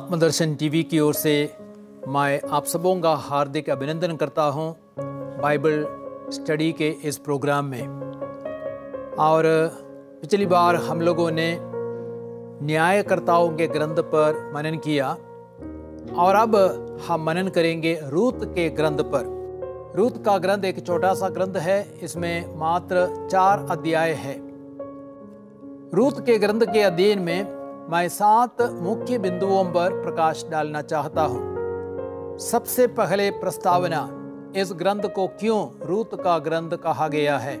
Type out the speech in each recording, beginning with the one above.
आत्मदर्शन TV की ओर से मैं आप सबों का हार्दिक अभिनंदन करता हूँ बाइबल स्टडी के इस प्रोग्राम में। और पिछली बार हम लोगों ने न्यायकर्ताओं के ग्रंथ पर मनन किया और अब हम मनन करेंगे रूत के ग्रंथ पर। रूत का ग्रंथ एक छोटा सा ग्रंथ है, इसमें मात्र चार अध्याय है। रूत के ग्रंथ के अध्ययन में मैं सात मुख्य बिंदुओं पर प्रकाश डालना चाहता हूँ। सबसे पहले प्रस्तावना इस ग्रंथ को क्यों रूत का ग्रंथ कहा गया है?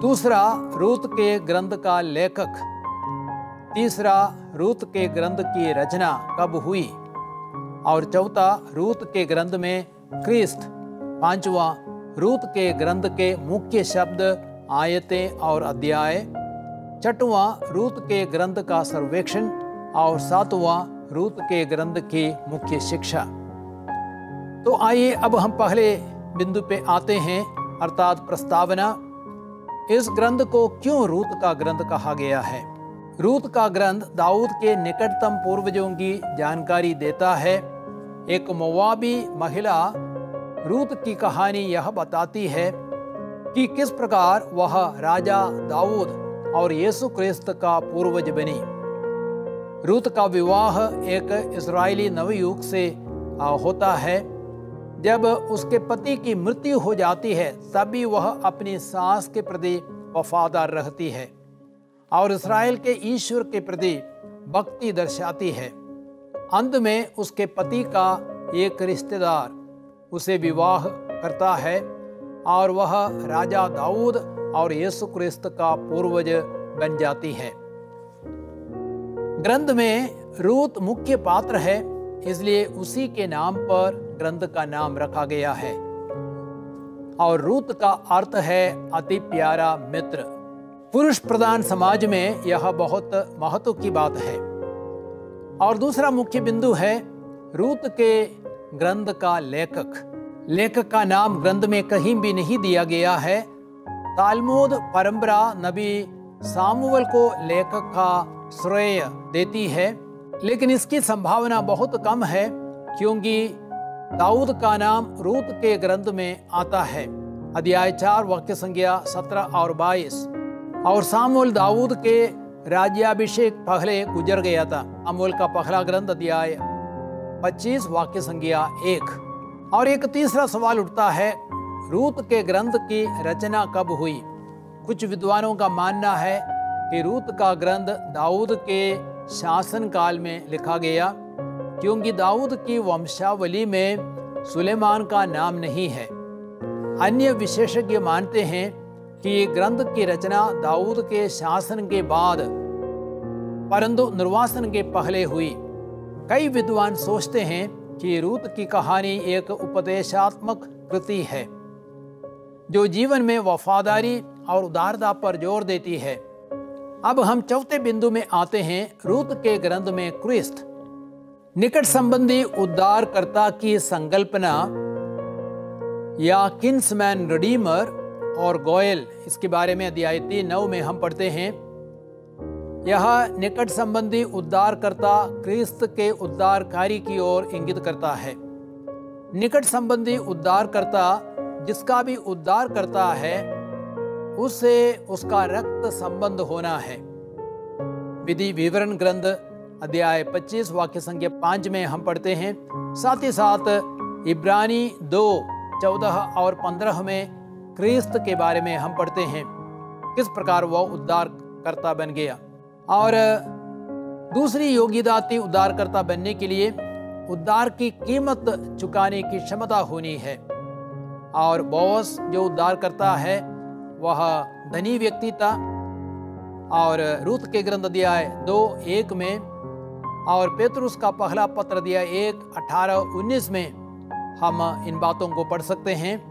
दूसरा, रूत के ग्रंथ का लेखक। तीसरा, रूत के ग्रंथ की रचना कब हुई? और चौथा, रूत के ग्रंथ में क्रिस्त। पांचवा, रूत के ग्रंथ के मुख्य शब्द, आयतें और अध्याय। छठवां रूत के ग्रंथ का सर्वेक्षण और सातवां रूत के ग्रंथ की मुख्य शिक्षा। तो आइए अब हम पहले बिंदु पे आते हैं, अर्थात प्रस्तावना। इस ग्रंथ को क्यों रूत का ग्रंथ कहा गया है? रूत का ग्रंथ दाऊद के निकटतम पूर्वजों की जानकारी देता है। एक मोवाबी महिला रूत की कहानी यह बताती है कि किस प्रकार वह राजा दाऊद और यीशु क्रिस्त का पूर्वज बनी। रूत का विवाह एक इसराइली नवयुग से होता है। जब उसके पति की मृत्यु हो जाती है, तभी वह अपनी सास के प्रति वफादार रहती है और इसराइल के ईश्वर के प्रति भक्ति दर्शाती है। अंत में उसके पति का एक रिश्तेदार उसे विवाह करता है और वह राजा दाऊद और यीशु क्रिस्त का पूर्वज बन जाती है। ग्रंथ में रूत मुख्य पात्र है, इसलिए उसी के नाम पर ग्रंथ का नाम रखा गया है। और रूत का अर्थ है अति प्यारा मित्र। पुरुष प्रधान समाज में यह बहुत महत्व की बात है। और दूसरा मुख्य बिंदु है रूत के ग्रंथ का लेखक। लेखक का नाम ग्रंथ में कहीं भी नहीं दिया गया है तालमूद परंपरा नबी सामुवल को लेखक का श्रेय देती है लेकिन इसकी संभावना बहुत कम है क्योंकि दाऊद का नाम रूत के ग्रंथ में आता है अध्याय चार वाक्य संख्या सत्रह और बाईस और सामुल दाऊद के राज्याभिषेक पहले गुजर गया था अमोल का पहला ग्रंथ अध्याय 25 वाक्य संज्ञा एक और एक तीसरा सवाल उठता है रूत के ग्रंथ की रचना कब हुई? कुछ विद्वानों का मानना है कि रूत का ग्रंथ दाऊद के शासन काल में लिखा गया, क्योंकि दाऊद की वंशावली में सुलेमान का नाम नहीं है। अन्य विशेषज्ञ मानते हैं कि ये ग्रंथ की रचना दाऊद के शासन के बाद, परंतु निर्वासन के पहले हुई। कई विद्वान सोचते हैं कि रूत की कहानी एक उपदेशात्मक कृति है। जो जीवन में वफादारी और उदारता पर ज़ोर देती है। अब हम चौथे बिंदु में आते हैं, रूत के ग्रंथ में क्रिस्त। निकट संबंधी उद्धारकर्ता की संकल्पना या किन्समैन रिडीमर और गोयल इसके बारे में अध्याय तीन, नौ में हम पढ़ते हैं, यह निकट संबंधी उद्धारकर्ता क्रिस्त के उद्धारकारी की ओर इंगित करता है। निकट संबंधी उद्धारकर्ता जिसका भी उद्धार करता है उससे उसका रक्त संबंध होना है। विधि विवरण ग्रंथ अध्याय 25 वाक्य संख्या पाँच में हम पढ़ते हैं। साथ ही साथ इब्रानी दो, चौदह और पंद्रह में क्रिस्त के बारे में हम पढ़ते हैं। किस प्रकार वह उद्धार करता बन गया? और दूसरी योग्यता थी उद्धारकर्ता बनने के लिए उद्धार की कीमत चुकाने की क्षमता होनी है। और बॉस जो उद्धार करता है, वह धनी व्यक्ति था और रूत के ग्रंथ अध्याय दो, एक में, और पेतरुस का पहला पत्र दिया एक, अठारह, उन्नीस में हम इन बातों को पढ़ सकते हैं।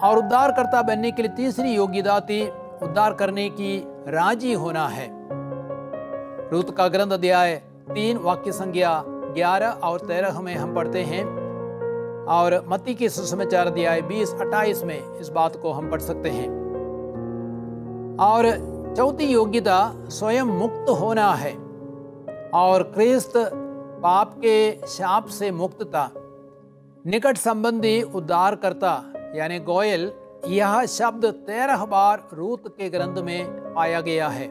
और उद्धारकर्ता बनने के लिए तीसरी योग्यता थी उद्धार करने की राज़ी होना है। रूत का ग्रंथ अध्याय तीन, वाक्य संज्ञा ग्यारह और तेरह में हम पढ़ते हैं। और मती के सुसमाचार अध्याय बीस अट्ठाईस में इस बात को हम पढ़ सकते हैं। और चौथी योग्यता, स्वयं मुक्त होना है और क्रिस्त पाप के शाप से मुक्त था निकट संबंधी उद्धार करता यानी गोयल, यह शब्द तेरह बार रूत के ग्रंथ में पाया गया है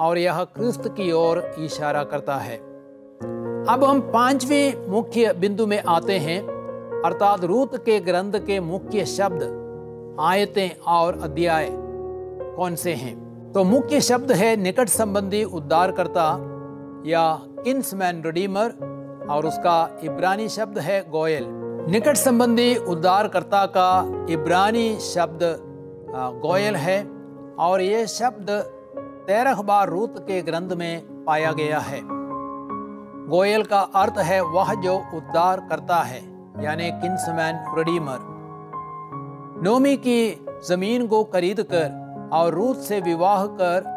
और यह क्रिस्त की ओर इशारा करता है। अब हम पाँचवें मुख्य बिंदु में आते हैं। अर्थात रूत के ग्रंथ के मुख्य शब्द, आयतें और अध्याय कौन से हैं? तो मुख्य शब्द है निकट संबंधी उद्धारकर्ता या किन्समैन रिडीमर और उसका इब्रानी शब्द है गोयल। निकट संबंधी उद्धारकर्ता का इब्रानी शब्द गोयल है और ये शब्द तेरह बार रूत के ग्रंथ में पाया गया है। गोयल का अर्थ है वह जो उद्धार करता है। यानी किन्समैन रिडीमर नोमी की ज़मीन को खरीद कर और रूत से विवाह कर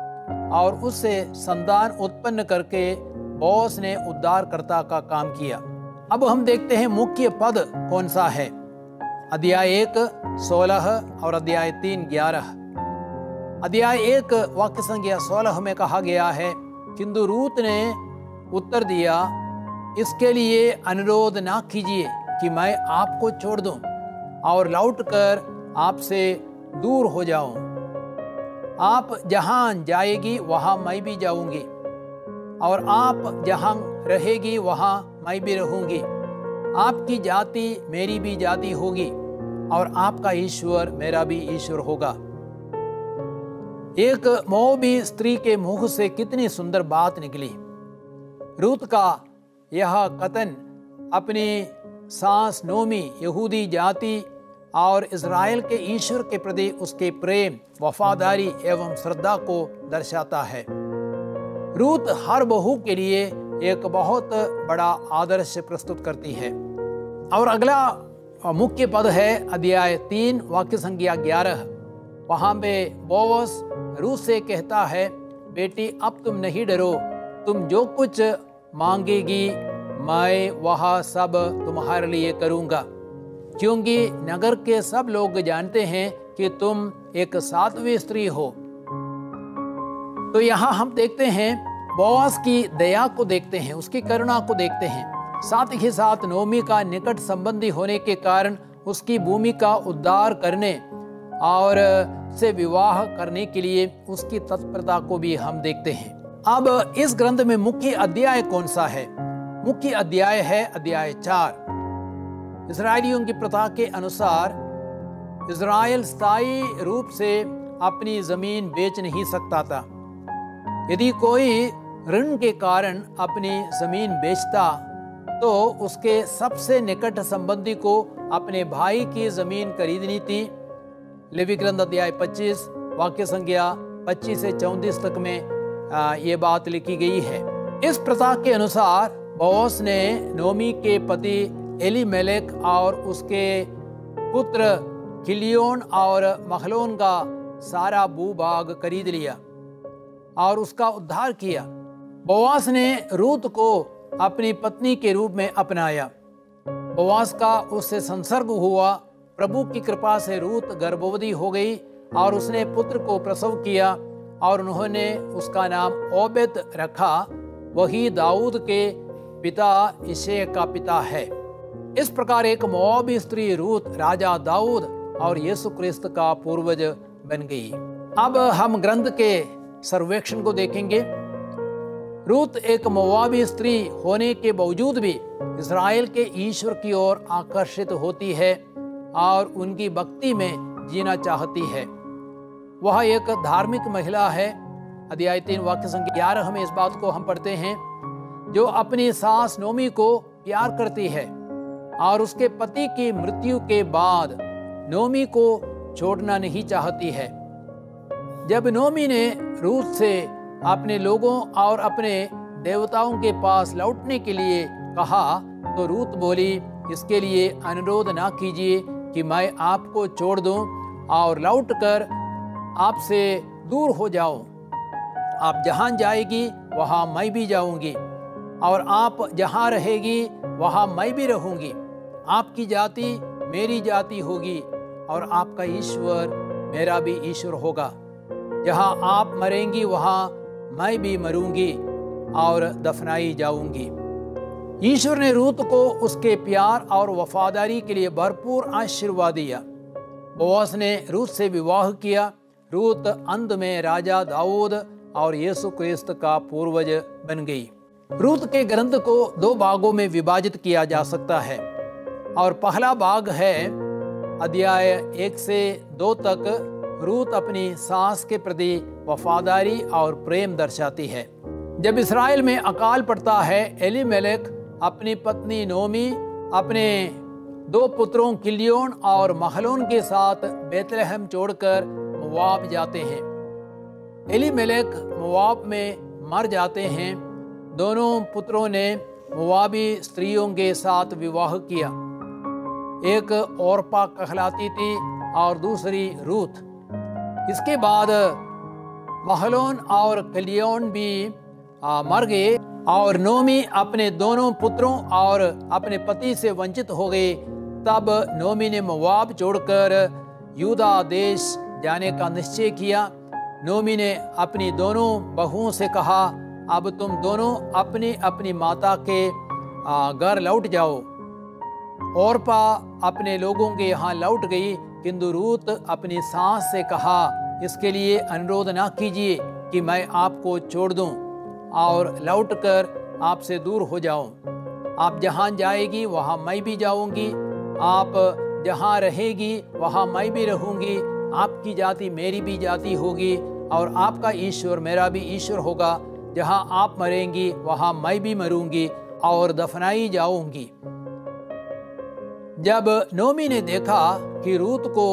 और उससे संतान उत्पन्न करके बॉस ने उद्धारकर्ता का काम किया। अब हम देखते हैं मुख्य पद कौन सा है। अध्याय एक, सोलह और अध्याय तीन, ग्यारह। अध्याय एक, वाक्य संख्या सोलह में कहा गया है, किंतु रूत ने उत्तर दिया, इसके लिए अनुरोध ना कीजिए। कि मैं आपको छोड़ दूँ और लौट कर आपसे दूर हो जाऊँ। आप जहाँ जाएगी, वहाँ मैं भी जाऊँगी। और आप जहाँ रहेगी, वहाँ मैं भी रहूँगी। आपकी जाति मेरी भी जाति होगी और आपका ईश्वर मेरा भी ईश्वर होगा। एक मोबी स्त्री के मुँह से कितनी सुंदर बात निकली। रूत का यह कथन अपनी सांस नोमी यहूदी जाति और इसराइल के ईश्वर के प्रति उसके प्रेम, वफादारी एवं श्रद्धा को दर्शाता है। रूत हर बहू के लिए एक बहुत बड़ा आदर्श प्रस्तुत करती है। और अगला मुख्य पद है अध्याय तीन, वाक्य संख्या ग्यारह। वहाँ पे बोवस रूस से कहता है, बेटी, अब तुम नहीं डरो, तुम जो कुछ मांगेगी मैं वह सब तुम्हारे लिए करूँगा। क्योंकि नगर के सब लोग जानते हैं कि तुम एक सातवीं स्त्री हो। तो यहाँ हम देखते हैं, बोआस की दया को देखते हैं, उसकी करुणा को देखते हैं। साथ ही साथ नोमी का निकट संबंधी होने के कारण उसकी भूमि का उद्धार करने और से विवाह करने के लिए उसकी तत्परता को भी हम देखते हैं। अब इस ग्रंथ में मुख्य अध्याय कौन सा है? मुख्य अध्याय है अध्याय चार। इसराइलियों की प्रथा के अनुसार इसराइल स्थायी रूप से अपनी ज़मीन बेच नहीं सकता था। यदि कोई ऋण के कारण अपनी ज़मीन बेचता तो उसके सबसे निकट संबंधी को अपने भाई की ज़मीन खरीदनी थी। लिवि ग्रंथ अध्याय 25 वाक्य संख्या 25 से 34 तक में ये बात लिखी गई है। इस प्रथा के अनुसार बॉस ने नोमी के पति एली मेलेक और उसके पुत्र किलियोन और मखलोन का सारा भूभाग खरीद लिया और उसका उद्धार किया। बोवास ने रूत को अपनी पत्नी के रूप में अपनाया। बोवास का उससे संसर्ग हुआ। प्रभु की कृपा से रूत गर्भवती हो गई और उसने पुत्र को प्रसव किया और उन्होंने उसका नाम ओबेद रखा। वही दाऊद के पिता इसे का पिता है। इस प्रकार एक मोबी स्त्री रूत, राजा दाऊद और यीशु क्रिस्त का पूर्वज बन गई। अब हम ग्रंथ के सर्वेक्षण को देखेंगे। रूत एक मोवाबी स्त्री होने के बावजूद भी इसराइल के ईश्वर की ओर आकर्षित होती है और उनकी भक्ति में जीना चाहती है। वह एक धार्मिक महिला है। अध्याय तीन, वाक्य संख्या ग्यारह में इस बात को हम पढ़ते हैं। जो अपनी सास नोमी को प्यार करती है और उसके पति की मृत्यु के बाद नोमी को छोड़ना नहीं चाहती है। जब नोमी ने रूस से अपने लोगों और अपने देवताओं के पास लौटने के लिए कहा तो रूत बोली, इसके लिए अनुरोध ना कीजिए कि मैं आपको छोड़ दूँ और लौट कर आपसे दूर हो जाओ आप जहाँ जाएगी, वहाँ मैं भी जाऊँगी। और आप जहाँ रहेगी, वहाँ मैं भी रहूँगी। आपकी जाति मेरी जाति होगी और आपका ईश्वर मेरा भी ईश्वर होगा। जहाँ आप मरेंगी, वहाँ मैं भी मरूँगी और दफनाई जाऊँगी। ईश्वर ने रूत को उसके प्यार और वफादारी के लिए भरपूर आशीर्वाद दिया। बोस ने रूत से विवाह किया। रूत अंत में राजा दाऊद और यीशु क्रिस्त का पूर्वज बन गई। रूत के ग्रंथ को दो भागों में विभाजित किया जा सकता है। और पहला भाग है अध्याय एक से दो तक, रूत अपनी सास के प्रति वफादारी और प्रेम दर्शाती है। जब इसराइल में अकाल पड़ता है एली मेलेक अपनी पत्नी नोमी, अपने दो पुत्रों किलियोन और महलोन के साथ बेतलहम छोड़कर मुआब जाते हैं। एली मेलेक मुआब में मर जाते हैं। दोनों पुत्रों ने मुआबी स्त्रियों के साथ विवाह किया। एक औरपा कहलाती थी और दूसरी रूथ इसके बाद महलोन और कलियोन भी मर गए और नोमी अपने दोनों पुत्रों और अपने पति से वंचित हो गए। तब नोमी ने मुआब छोड़कर यूदा देश जाने का निश्चय किया। नोमी ने अपनी दोनों बहुओं से कहा अब तुम दोनों अपनी अपनी माता के घर लौट जाओ। और पा अपने लोगों के यहाँ लौट गई। किंतु रूत अपनी सांस से कहा, इसके लिए अनुरोध ना कीजिए कि मैं आपको छोड़ दूँ और लौट लौटकर आपसे दूर हो जाऊँ। आप जहाँ जाएगी, वहाँ मैं भी जाऊँगी। आप जहाँ रहेगी, वहाँ मैं भी रहूँगी। आपकी जाति मेरी भी जाति होगी और आपका ईश्वर मेरा भी ईश्वर होगा। जहाँ आप मरेंगी, वहाँ मैं भी मरूँगी और दफनाई जाऊँगी। जब नोमी ने देखा कि रूत को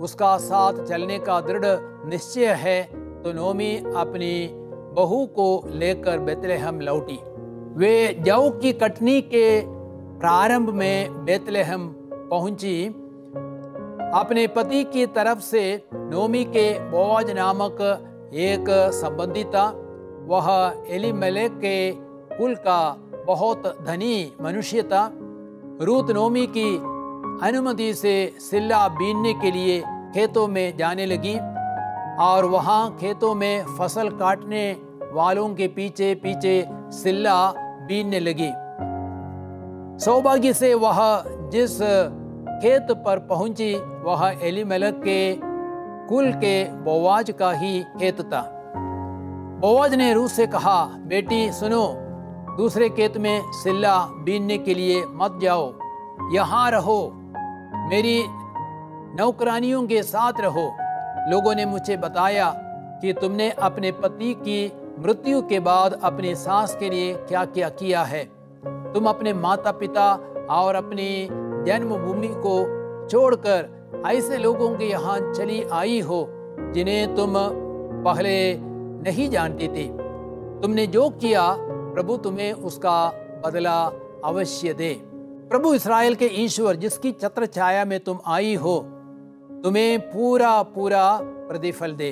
उसका साथ चलने का दृढ़ निश्चय है तो नोमी अपनी बहू को लेकर बेतलेहम लौटी। वे जौ की कटनी के प्रारंभ में बेतलेहम पहुँची। अपने पति की तरफ़ से नोमी के बोज नामक एक संबंधी था। वह एलिमलेक के कुल का बहुत धनी मनुष्य था। रूत नोमी की अनुमति से सिल्ला बीनने के लिए खेतों में जाने लगी और वहाँ खेतों में फ़सल काटने वालों के पीछे पीछे सिल्ला बीनने लगी। सौभाग्य से वह जिस खेत पर पहुँची, वह एलिमलक के कुल के बोवाज का ही खेत था। बोवाज ने रूस से कहा, बेटी, सुनो, दूसरे खेत में सिल्ला बीनने के लिए मत जाओ। यहाँ रहो। मेरी नौकरानियों के साथ रहो। लोगों ने मुझे बताया कि तुमने अपने पति की मृत्यु के बाद अपने सास के लिए क्या क्या किया है। तुम अपने माता पिता और अपनी जन्मभूमि को छोड़कर ऐसे लोगों के यहाँ चली आई हो, जिन्हें तुम पहले नहीं जानती थी। तुमने जो किया, प्रभु तुम्हें उसका बदला अवश्य दे। प्रभु इसराइल के ईश्वर, जिसकी छत्र छाया में तुम आई हो, तुम्हें पूरा पूरा प्रतिफल दे।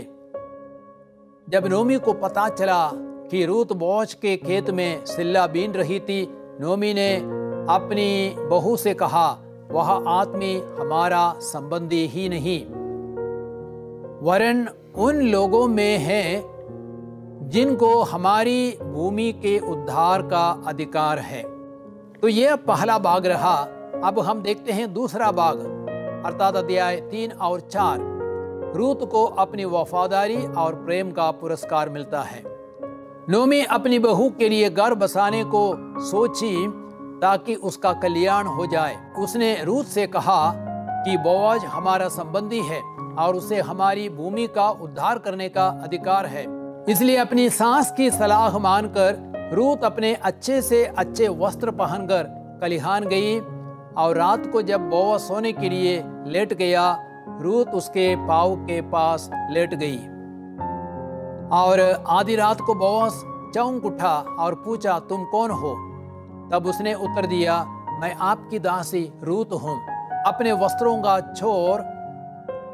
जब नोमी को पता चला कि रूत बोझ के खेत में सिल्ला बीन रही थी, नोमी ने अपनी बहू से कहा, वह आदमी हमारा संबंधी ही नहीं। वरन उन लोगों में है जिनको हमारी भूमि के उद्धार का अधिकार है। तो यह पहला भाग रहा। अब हम देखते हैं दूसरा भाग, अर्थात अध्याय तीन और चार। रूत को अपनी वफादारी और प्रेम का पुरस्कार मिलता है। नोमी अपनी बहू के लिए घर बसाने को सोची ताकि उसका कल्याण हो जाए। उसने रूत से कहा कि बोआज हमारा संबंधी है और उसे हमारी भूमि का उद्धार करने का अधिकार है। इसलिए अपनी सांस की सलाह मानकर रूत अपने अच्छे से अच्छे वस्त्र पहनकर कलिहान गई और रात को जब बोवा सोने के लिए लेट गया, रूत उसके पाव के पास लेट गई। और आधी रात को बोस चौंक उठा और पूछा, तुम कौन हो? तब उसने उत्तर दिया, मैं आपकी दासी रूत हूँ। अपने वस्त्रों का छोर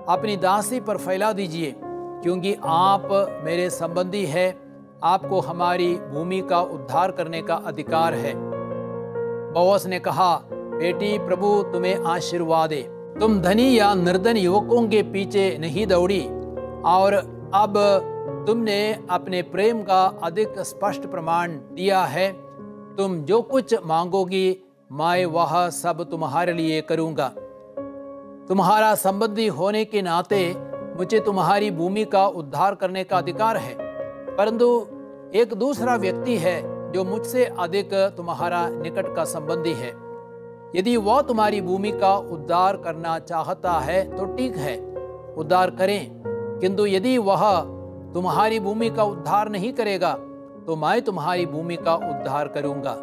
अपनी दासी पर फैला दीजिए। क्योंकि आप मेरे संबंधी है, आपको हमारी भूमि का उद्धार करने का अधिकार है। बोस ने कहा, बेटी प्रभु, तुम्हें आशीर्वाद तुम धनी या निर्धन युवकों के पीछे नहीं दौड़ी। और अब तुमने अपने प्रेम का अधिक स्पष्ट प्रमाण दिया है। तुम जो कुछ मांगोगी, मैं वह सब तुम्हारे लिए करूँगा। तुम्हारा संबंधी होने के नाते मुझे तुम्हारी भूमि का उद्धार करने का अधिकार है। परंतु एक दूसरा व्यक्ति है जो मुझसे अधिक तुम्हारा निकट का संबंधी है। यदि वह तुम्हारी भूमि का उद्धार करना चाहता है तो ठीक है। उद्धार करें। किंतु यदि वह तुम्हारी भूमि का उद्धार नहीं करेगा तो मैं तुम्हारी भूमि का उद्धार करूँगा।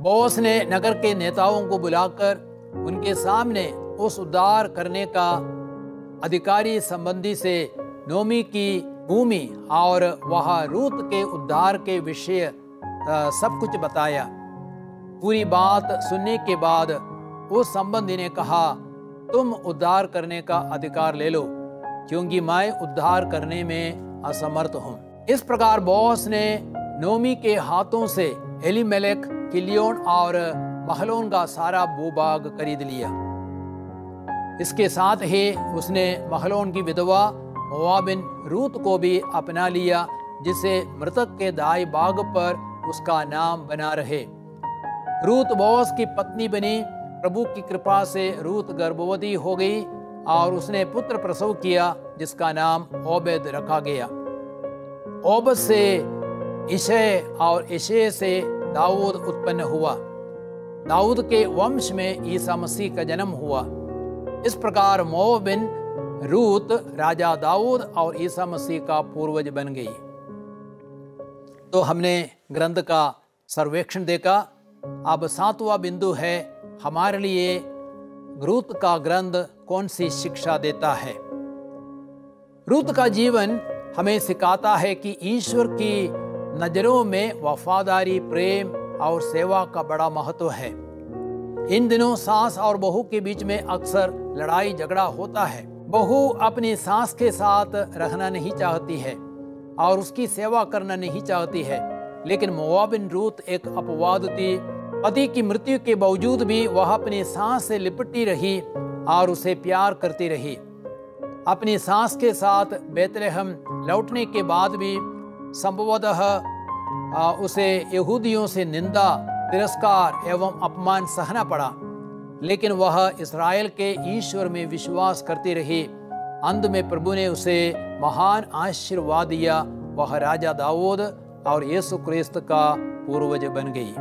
बॉस ने नगर के नेताओं को बुलाकर उनके सामने उस उद्धार करने का अधिकारी संबंधी से नोमी की भूमि और वह रूत के उद्धार के विषय सब कुछ बताया। पूरी बात सुनने के बाद उस संबंधी ने कहा, तुम उद्धार करने का अधिकार ले लो, क्योंकि मैं उद्धार करने में असमर्थ हूँ। इस प्रकार बॉस ने नोमी के हाथों से एलिमेलेक, किलियोन और महलोन का सारा भूभाग खरीद लिया। इसके साथ ही उसने महलोन की विधवा मोवाबिन रूत को भी अपना लिया, जिसे मृतक के दाई बाग पर उसका नाम बना रहे। रूत बॉस की पत्नी बनी, प्रभु की कृपा से रूत गर्भवती हो गई और उसने पुत्र प्रसव किया, जिसका नाम ओबेद रखा गया। ओबद से इशे और इशे से दाऊद उत्पन्न हुआ। दाऊद के वंश में ईसा मसीह का जन्म हुआ। इस प्रकार मोबिन रूत, राजा दाऊद और ईसा मसीह का पूर्वज बन गई। तो हमने ग्रंथ का सर्वेक्षण देखा, अब सातवां बिंदु है, हमारे लिए रूत का ग्रंथ कौन सी शिक्षा देता है? रूत का जीवन हमें सिखाता है कि ईश्वर की नज़रों में वफादारी, प्रेम और सेवा का बड़ा महत्व है। इन दिनों सास और बहू के बीच में अक्सर लड़ाई झगड़ा होता है। बहू अपनी सास के साथ रहना नहीं चाहती है और उसकी सेवा करना नहीं चाहती है। लेकिन मोवाबिन रूत एक अपवाद थी। पति की मृत्यु के बावजूद भी वह अपनी सांस से लिपटी रही और उसे प्यार करती रही। अपनी सांस के साथ बेतलहम लौटने के बाद भी संभवतः उसे यहूदियों से निंदा तिरस्कार एवं अपमान सहना पड़ा। लेकिन वह इसराइल के ईश्वर में विश्वास करती रही। अंत में प्रभु ने उसे महान आशीर्वाद दिया। वह राजा दाऊद और यीशु क्रिस्त का पूर्वज बन गई।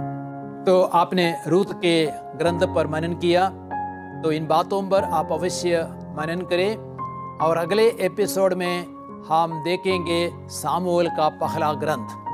तो आपने रूत के ग्रंथ पर मनन किया। तो इन बातों पर आप अवश्य मनन करें। और अगले एपिसोड में हम देखेंगे सामूल का पहला ग्रंथ।